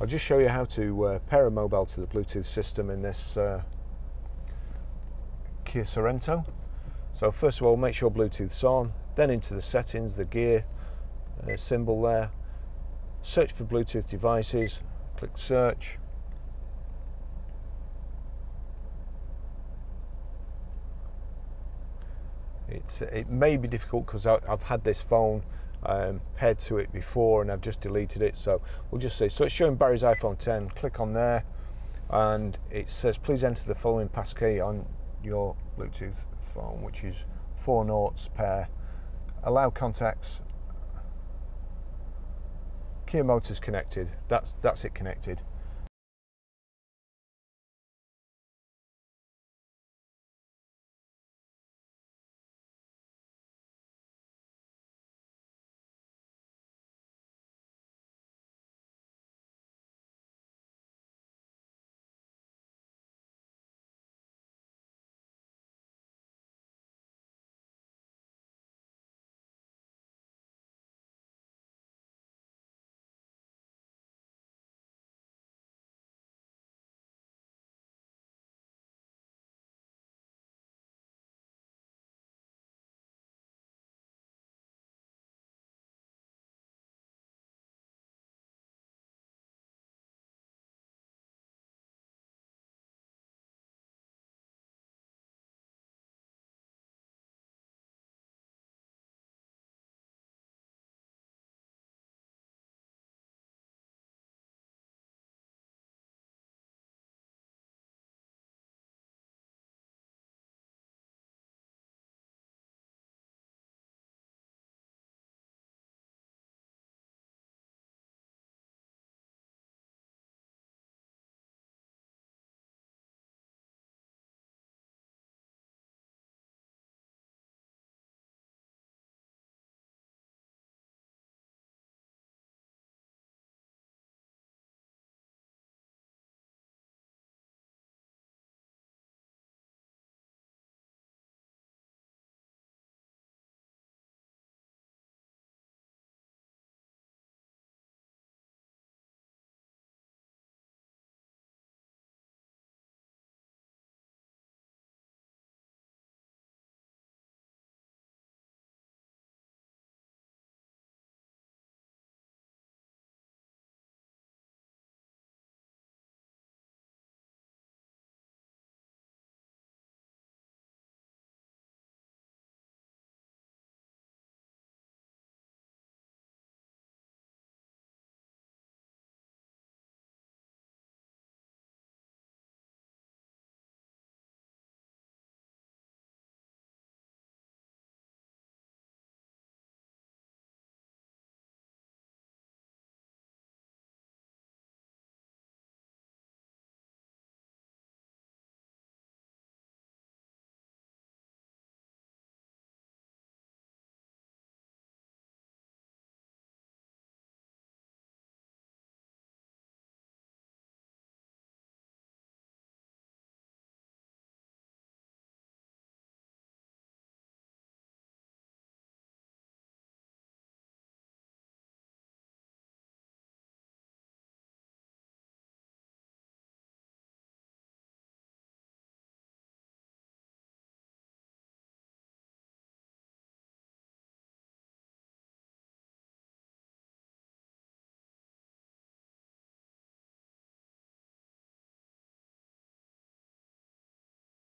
I'll just show you how to uh, pair a mobile to the Bluetooth system in this uh, Kia Sorento. So first of all, make sure Bluetooth's on, then into the settings, the gear uh, symbol there. Search for Bluetooth devices, click search. It's, it may be difficult because I've had this phone um, paired to it before and I've just deleted it. So we'll just see so it's showing Barrie's iPhone 10. Click on there and it says, please enter the following passkey on your Bluetooth phone, which is four noughts pair. Allow contacts. Kia Motors connected. That's that's it connected.